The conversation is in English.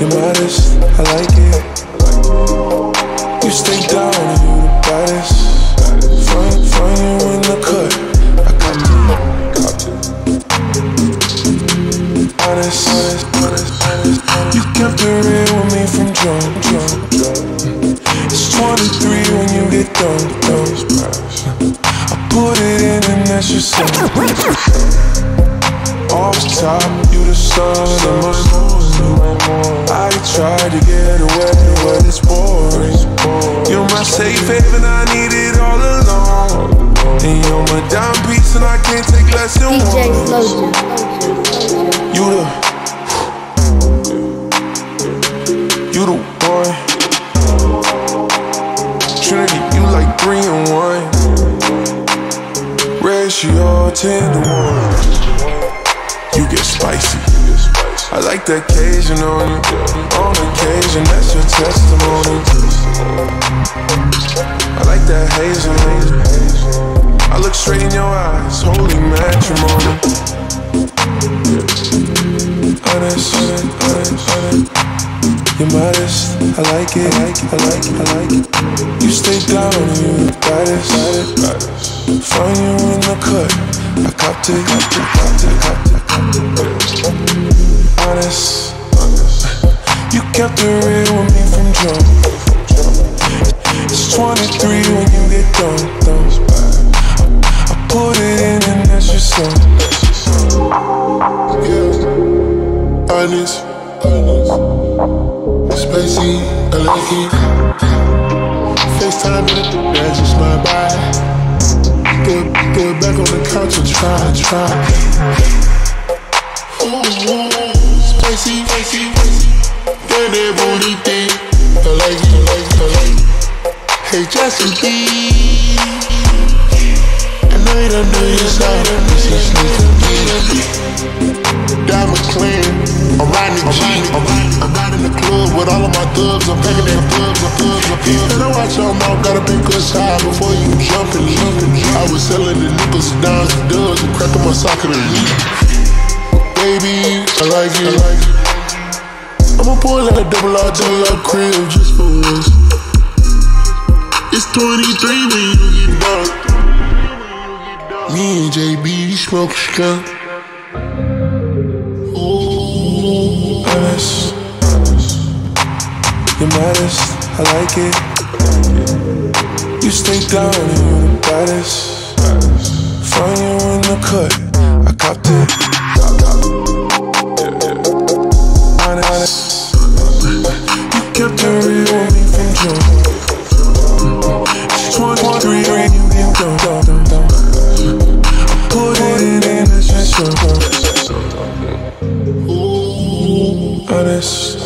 You're modest, I like it. You stay down you the baddest. Find, find you in the cut. I got you. Honest, honest, honest, honest. You kept it real with me from jump, jump, jump. It's 23 when you get done, done. I put it in and that's your son. Off top, you the son of my. Tried to get away, but it's boring. You're my safe haven, I need it all along. And you're my dime piece, and I can't take less than DJ one. Slow You the, you the one. Trinity, you like three and one. Ratio ten to one. You get spicy. I like that Cajun on you. On occasion, that's your testimony. I like that hazel. I look straight in your eyes, holy matrimony. Honest, honest, honest. You're modest, I like it, I like it, I like it, I like it. You stay down and you the baddest. Find you in the cut, I copped it, copped it, copped it, copped it. Honest. You kept it real with me from jump. It's 23 when you get done. I put it in and that's your son. Yeah, honest. Spacey, it. FaceTime it, that's just my vibe. Throw it back on the couch and try, try. Ooh, Spacey, Spacey, Get that booty thing. I like it, I like it, I like. Hey, Justin B. I know you don't know your side. This is sneaker. Diamond clean. I'm riding the G. I'm, I'm out the club with all of my thugs. I'm packing that thugs, my thugs, my thugs. Better oh, watch your mouth. Gotta pick a side before you jump and leave. I was selling the nickels, dimes, and dubs, and cracking my socket and leave. Baby, I like it. I like it. I'ma pull out a double R, double R crib just for us. It's 23 when you get done. Me and JB smoke skunk. Ooh, honest. You're modest, I like it. You stay down and you're the baddest. Find you in the cut, I copped it. And it's just your Honest.